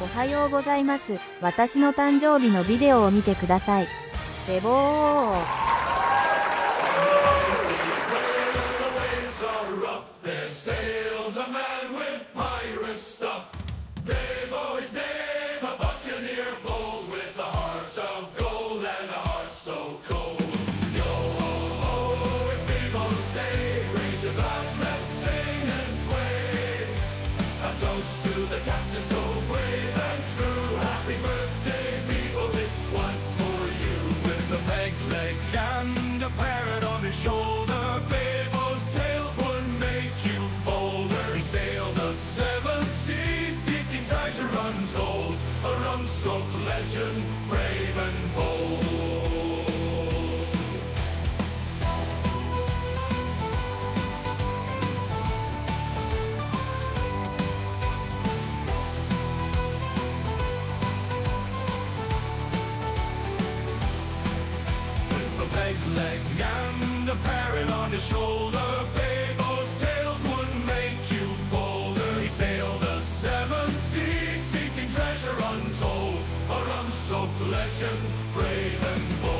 おはようございます。私の誕生日のビデオを見てください。デボー。Peg leg and true happy birthday this one's for you with a peg leg and a parrot on his shoulder. Tales would make you bolder. Sailed the seven seas, seeking treasure untold. A rum-soaked legend, big leg and a parrot on his shoulder. Babel's tales would make you bolder. He sailed the seven seas, seeking treasure untold. A rum-soaked legend, brave and bold.